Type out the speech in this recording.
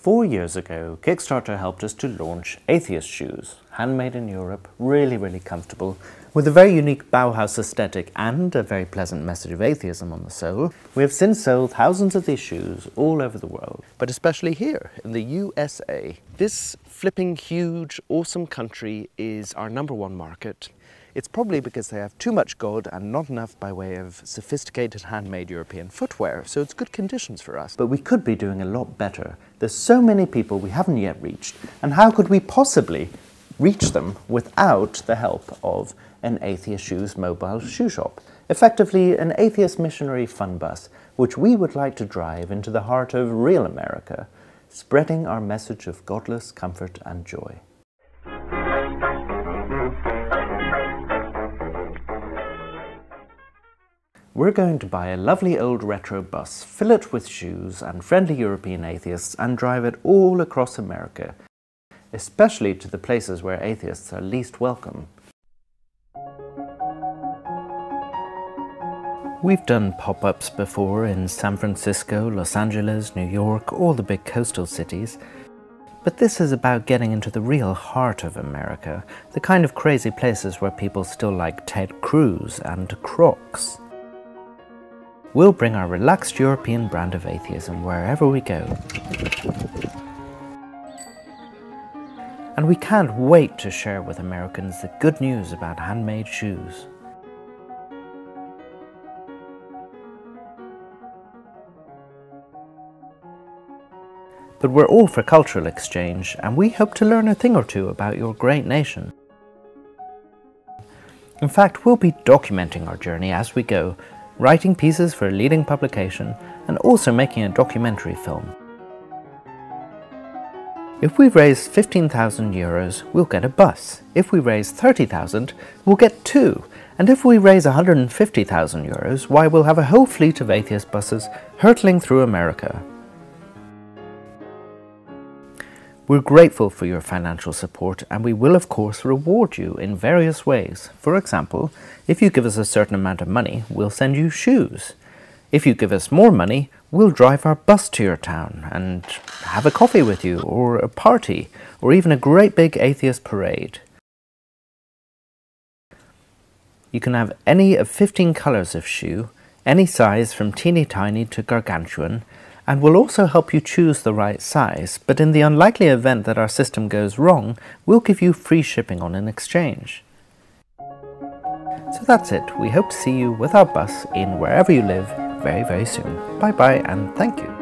Four years ago, Kickstarter helped us to launch Atheist Shoes, handmade in Europe, really, really comfortable, with a very unique Bauhaus aesthetic and a very pleasant message of atheism on the sole. We have since sold thousands of these shoes all over the world. But especially here in the USA. This flipping huge, awesome country is our number one market. It's probably because they have too much gold and not enough by way of sophisticated handmade European footwear, so it's good conditions for us. But we could be doing a lot better. There's so many people we haven't yet reached, and how could we possibly reach them without the help of an Atheist Shoes mobile shoe shop? Effectively, an atheist missionary fun bus, which we would like to drive into the heart of real America, spreading our message of godless comfort and joy. We're going to buy a lovely old retro bus, fill it with shoes and friendly European atheists, and drive it all across America, especially to the places where atheists are least welcome. We've done pop ups before in San Francisco, Los Angeles, New York, all the big coastal cities. But this is about getting into the real heart of America, the kind of crazy places where people still like Ted Cruz and Crocs. We'll bring our relaxed European brand of atheism wherever we go. And we can't wait to share with Americans the good news about handmade shoes. But we're all for cultural exchange, and we hope to learn a thing or two about your great nation. In fact, we'll be documenting our journey as we go, writing pieces for a leading publication, and also making a documentary film. If we raise 15,000 euros, we'll get a bus. If we raise 30,000, we'll get two. And if we raise 150,000 euros, why, we'll have a whole fleet of atheist buses hurtling through America. We're grateful for your financial support and we will of course reward you in various ways. For example, if you give us a certain amount of money, we'll send you shoes. If you give us more money, we'll drive our bus to your town and have a coffee with you, or a party, or even a great big atheist parade. You can have any of 15 colours of shoe, any size from teeny tiny to gargantuan, and will also help you choose the right size, but in the unlikely event that our system goes wrong, we'll give you free shipping on an exchange. So that's it, we hope to see you with our bus in wherever you live very very soon. Bye bye and thank you.